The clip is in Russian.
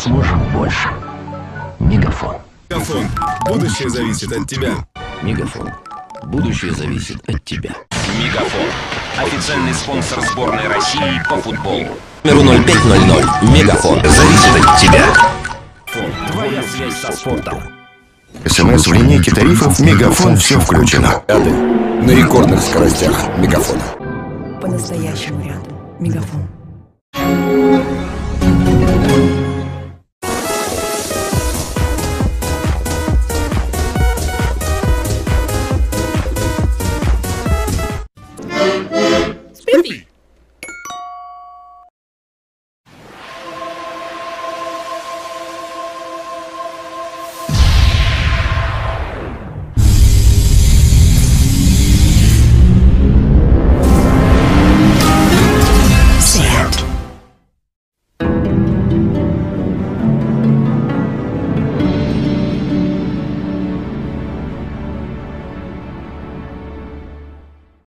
сможем больше. Мегафон. Мегафон. Будущее зависит от тебя. Мегафон. Будущее зависит от тебя. Мегафон. Официальный спонсор сборной России по футболу. Номеру 0500. Мегафон. Зависит от тебя. Твоя связь со спортом. СМС в линейке тарифов «Мегафон» все включено. Ряды на рекордных скоростях мегафона. По-настоящему рядом. Мегафон. Spiffy.